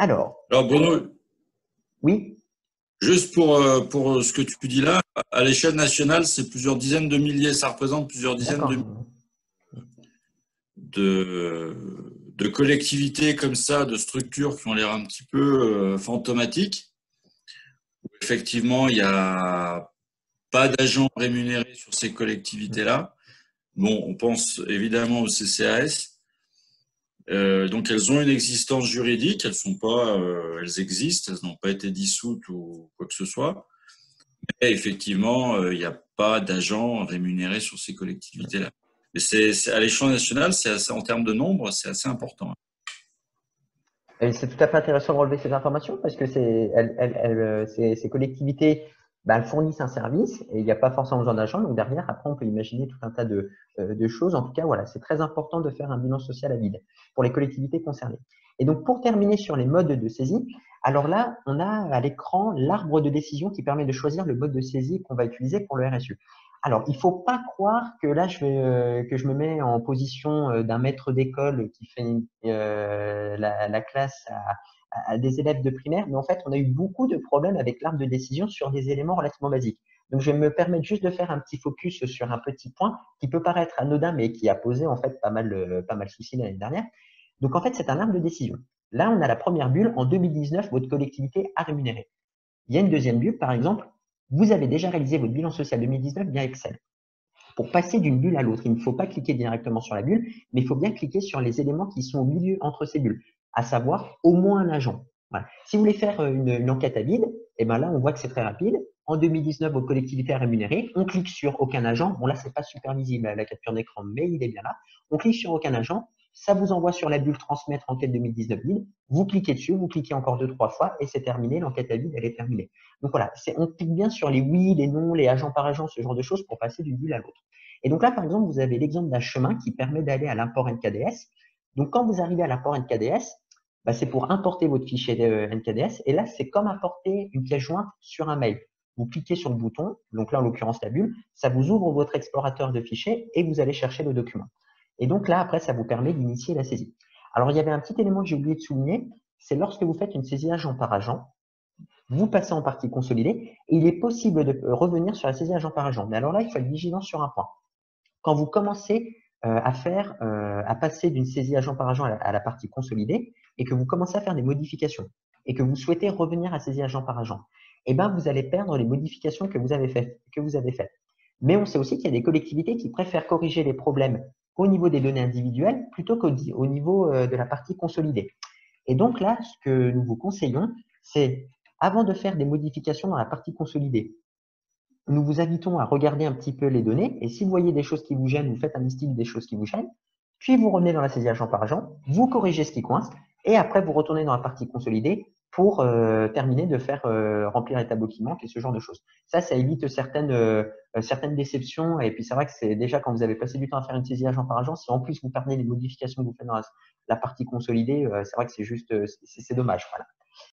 Alors. Alors, Bruno. Oui. Juste pour, euh, pour ce que tu dis là, à l'échelle nationale, c'est plusieurs dizaines de milliers, ça représente plusieurs dizaines de de, de collectivités comme ça, de structures qui ont l'air un petit peu euh, fantomatiques, effectivement, il n'y a pas d'agents rémunérés sur ces collectivités-là. Bon, on pense évidemment au CCAS. Euh, donc elles ont une existence juridique, elles sont pas, euh, elles existent, elles n'ont pas été dissoutes ou quoi que ce soit. Mais effectivement, il n'y a pas d'agents rémunérés sur ces collectivités-là. Mais c'est, à l'échelon national, en termes de nombre, c'est assez important. C'est tout à fait intéressant de relever ces informations parce que euh, ces, collectivités bah, elles fournissent un service et il n'y a pas forcément besoin d'agents. Donc derrière, après, on peut imaginer tout un tas de, euh, de choses. En tout cas, voilà, c'est très important de faire un bilan social à vide pour les collectivités concernées. Et donc, pour terminer sur les modes de saisie, alors là, on a à l'écran l'arbre de décision qui permet de choisir le mode de saisie qu'on va utiliser pour le RSU. Alors, il faut pas croire que là, je, vais, euh, que je me mets en position euh, d'un maître d'école qui fait euh, la, classe à, des élèves de primaire, mais en fait, on a eu beaucoup de problèmes avec l'arbre de décision sur des éléments relativement basiques. Donc, je vais me permettre juste de faire un petit focus sur un petit point qui peut paraître anodin, mais qui a posé en fait pas mal, pas mal de soucis l'année dernière. Donc, en fait, c'est un arbre de décision. Là, on a la première bulle. En 2019, votre collectivité a rémunéré. Il y a une deuxième bulle, par exemple, vous avez déjà réalisé votre bilan social 2019 via Excel. Pour passer d'une bulle à l'autre, il ne faut pas cliquer directement sur la bulle, mais il faut bien cliquer sur les éléments qui sont au milieu entre ces bulles, à savoir au moins un agent. Si vous voulez faire euh, une, enquête à vide, et eh ben là, on voit que c'est très rapide. En 2019, votre collectivité est rémunérée. On clique sur aucun agent. Bon, là, c'est pas super visible la capture d'écran, mais il est bien là. On clique sur aucun agent ça vous envoie sur la bulle transmettre enquête 2019 vide, vous cliquez dessus, vous cliquez encore deux, trois fois et c'est terminé, l'enquête à vide, elle est terminée. Donc voilà, on clique bien sur les oui, les non, les agents par agent, ce genre de choses pour passer d'une bulle à l'autre. Et donc là, par exemple, vous avez l'exemple d'un chemin qui permet d'aller à l'import NKDS. Donc quand vous arrivez à l'import NKDS, bah, c'est pour importer votre fichier NKDS et là, c'est comme importer une pièce jointe sur un mail. Vous cliquez sur le bouton, donc là en l'occurrence la bulle, ça vous ouvre votre explorateur de fichiers et vous allez chercher le document. Et donc là, après, ça vous permet d'initier la saisie. Alors, il y avait un petit élément que j'ai oublié de souligner, c'est lorsque vous faites une saisie agent par agent, vous passez en partie consolidée et il est possible de revenir sur la saisie agent par agent. Mais alors là, il faut être vigilant sur un point. Quand vous commencez euh, à faire, euh, à passer d'une saisie agent par agent à la, partie consolidée et que vous commencez à faire des modifications et que vous souhaitez revenir à saisie agent par agent, eh ben, vous allez perdre les modifications. Que vous avez faites. Mais on sait aussi qu'il y a des collectivités qui préfèrent corriger les problèmes au niveau des données individuelles plutôt qu'au niveau euh, de la partie consolidée. Et donc là, ce que nous vous conseillons, c'est avant de faire des modifications dans la partie consolidée, nous vous invitons à regarder un petit peu les données. Et si vous voyez des choses qui vous gênent, vous faites un listing des choses qui vous gênent, puis vous revenez dans la saisie agent par agent, vous corrigez ce qui coince. Et après vous retournez dans la partie consolidée pour euh, terminer de faire euh, remplir les tableaux qui manquent et ce genre de choses. Ça, ça évite certaines, euh, certaines déceptions. Et puis, c'est vrai que c'est déjà quand vous avez passé du temps à faire une saisie agent par agent, si en plus vous perdez les modifications que vous faites dans la, partie consolidée, c'est vrai que c'est juste, c'est dommage. Voilà.